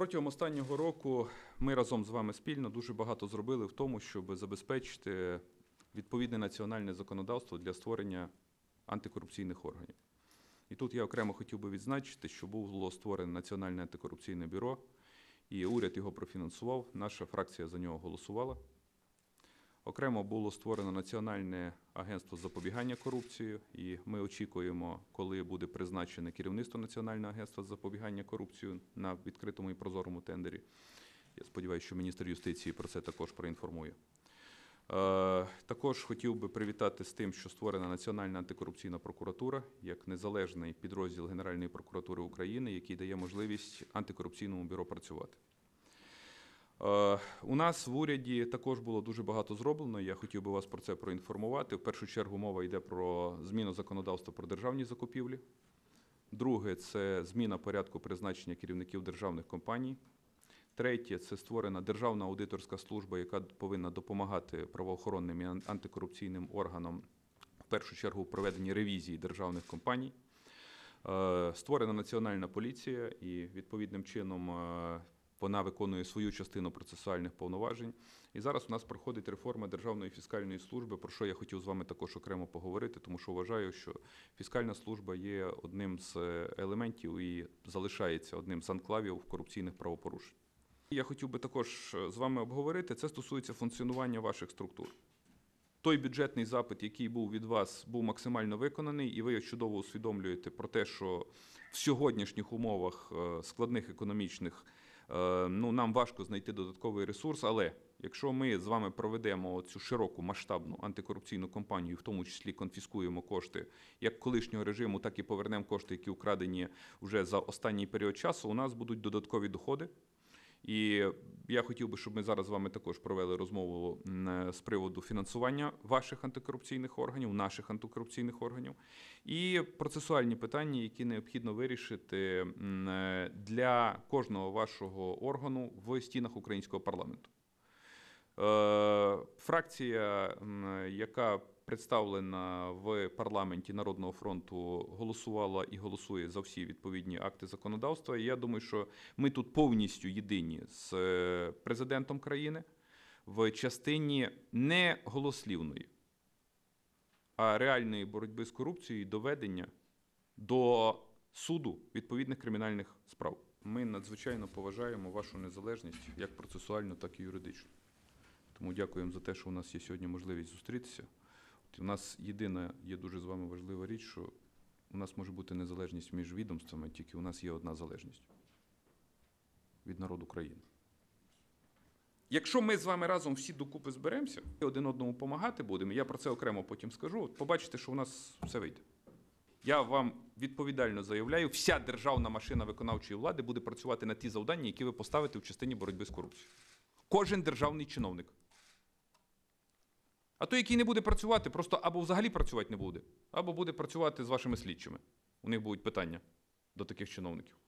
Протягом останнього року ми разом з вами спільно дуже багато зробили в тому, щоб забезпечити відповідне національне законодавство для створення антикорупційних органів. І тут я окремо хотів би відзначити, що було створене Національне антикорупційне бюро, і уряд його профінансував. Наша фракція за нього голосувала. Окремо було створено Національне агентство запобігання корупції, і ми очікуємо, коли буде призначене керівництво Національного агентства з запобігання корупції на відкритому і прозорому тендері. Я сподіваюся, що міністр юстиції про це також проінформує. Е, Також хотів би привітати з тим, що створена Національна антикорупційна прокуратура як незалежний підрозділ Генеральної прокуратури України, який дає можливість антикорупційному бюро працювати. Е, У нас в уряді також було дуже багато зроблено. Я хотів би вас про це проінформувати. В першу чергу мова йде про зміну законодавства про державні закупівлі. Друге це зміна порядку призначення керівників державних компаній. Третє це створена державна аудиторська служба, яка повинна допомагати правоохоронним і антикорупційним органам в першу чергу в проведенні ревізії державних компаній. Е, Створена національна поліція, і відповідним чином е, вона виконує свою частину процесуальних повноважень. І зараз у нас проходить реформа Державної фіскальної служби, про що я хотів з вами також окремо поговорити, тому що вважаю, що фіскальна служба є одним з е, елементів і залишається одним з анклавів корупційних правопорушень. Я хотів би також е, з вами обговорити. Це стосується функціонування ваших структур. Той бюджетний запит, який був від вас, був максимально виконаний, і ви чудово усвідомлюєте про те, що в сьогоднішніх умовах е, складних економічних ну, нам важко знайти додатковий ресурс. Але якщо ми з вами проведемо цю широку масштабну антикорупційну кампанію, в тому числі конфіскуємо кошти як колишнього режиму, так і повернемо кошти, які украдені вже за останній період часу, у нас будуть додаткові доходи. І я хотів би, щоб ми зараз з вами також провели розмову е, з приводу фінансування ваших антикорупційних органів, наших антикорупційних органів, і процесуальні питання, які необхідно вирішити е, для кожного вашого органу в стінах українського парламенту. Е, Фракція, яка представлена в парламенті Народного фронту, голосувала і голосує за всі відповідні акти законодавства. І я думаю, що ми тут повністю єдині з е, президентом країни в частині не голослівної, а реальної боротьби з корупцією і доведення до суду відповідних кримінальних справ. Ми надзвичайно поважаємо вашу незалежність як процесуальну, так і юридичну. Тому дякуємо за те, що у нас є сьогодні можливість зустрітися. У нас єдина є дуже з вами важлива річ, що у нас може бути незалежність між відомствами, тільки у нас є одна залежність від народу країни. Якщо ми з вами разом всі докупи зберемося і один одному допомагати будемо, я про це окремо потім скажу, побачите, що у нас все вийде. Я вам відповідально заявляю, вся державна машина виконавчої влади буде працювати на ті завдання, які ви поставите в частині боротьби з корупцією. Кожен державний чиновник. А той, який не буде працювати, просто або взагалі працювати не буде, або буде працювати з вашими слідчими. У них будуть питання до таких чиновників.